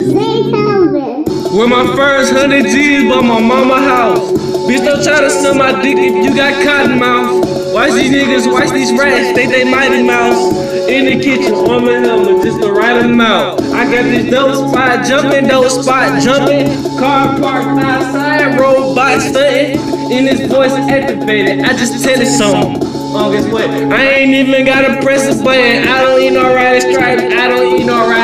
With my first hundred G's by my mama house. Bitch, don't try to suck my dick if you got cotton mouth. Watch these niggas, watch these rats, think they mighty mouse. In the kitchen, on my helmet, just the right amount. I got this dope spot, jumping, dope spot, jumping. Car parked outside, robot stunting. In this voice activated, I just tell it something. Oh, guess what? I ain't even gotta press a button. I don't eat no Riley stripes. I don't eat no Riley.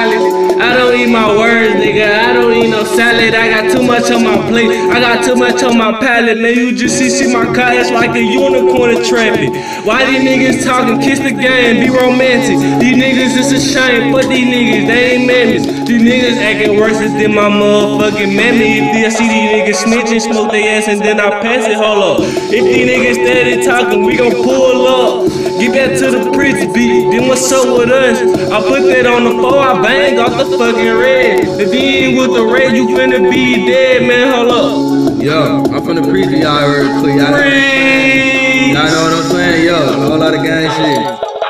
Salad. I got too much on my plate. I got too much on my palate. Man, you just see, see my car. It's like a unicorn in traffic. Why these niggas talking? Kiss the game, be romantic. These niggas is a shame. Fuck these niggas, they ain't mammies. These niggas acting worse than my motherfucking mammy. If I see these niggas snitching, smoke their ass and then I pass it. Hold up. If these niggas steady talking, we gon' pull up. Get back to the pretty beat. Then what's up with us? I put that on the floor, I bang off the fucking red. The D with the red, you finna be dead, man. Hold up. Yo, I'm from the preview, y'all heard quick. Y'all, Preach. y'all know what I'm saying? Yo, a whole lot of gang shit.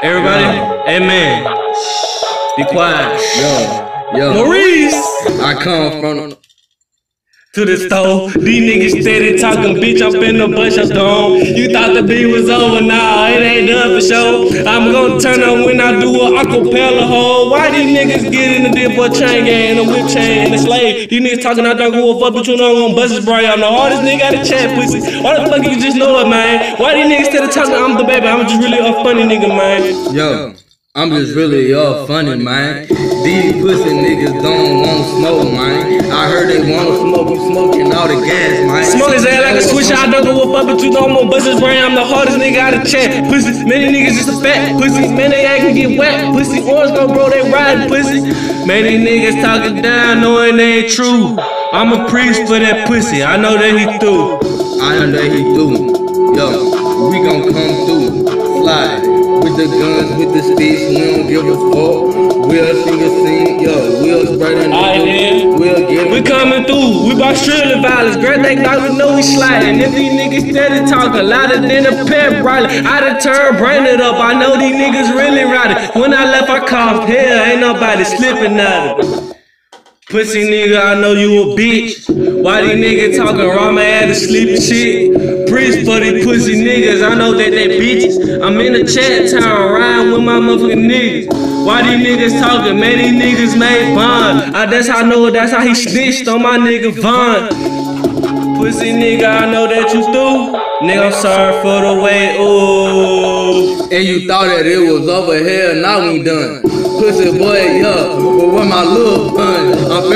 Everybody, amen. Be quiet. Yo, yo. Maurice. I come from. To the store. These niggas steady talking, bitch. I'm finna bust your dome. You thought the beat was over, nah, it ain't done for sure. I'm gonna turn on when I do a acapella hole. Why these niggas get in the dip for chain gang and a whip chain and a slave? These niggas talking, I don't give a fuck, but you know I'm gonna bust his brain. I'm the hardest nigga out of chat, pussy. Why the fuck you just know it, man? Why these niggas steady talking, I'm the baby? I'm just really a funny nigga, man. Yo, I'm just really all funny, man. These pussy niggas don't want smoke, man. I heard they wanna smoke, you smoking all the gas, man. Smoke his ass like a switch, I don't give a fuck, but you know I'm gonna bust his brain. I'm the hardest nigga out of chat. Pussy, many niggas just a fat pussy. Man, they act and get whacked. Pussy, orange gon' bro, they riding pussy. Many niggas talking down, knowing they ain't true. I'm a priest for that pussy. I know that he through. I know that he do. Yo, we gon' come through. Slide. With the guns, with the sticks, we don't give a fuck. We'll sing a sing, yo, we'll spread a Aight, We coming through, we bout shrilling violence. Girl, they thought we know we sliding. If these niggas steady talking louder than a pep rally, I done turned brain it up. I know these niggas really riding. When I left, I coughed. Hell, ain't nobody slipping out of. Pussy nigga, I know you a bitch. Why these niggas talking Rama at the sleepy shit? Priest for these pussy niggas, I know that they bitches. I'm in the chat town riding with my motherfucking niggas. Why these niggas talking? Man, these niggas made Vaughn. I, ah, that's how I know, that's how he snitched on my nigga Vaughn. Pussy nigga, I know that you through. Nigga, I'm sorry for the way, ooh. And you thought that it was over here, now we done. Pussy boy, yeah, but with my little fun. I'm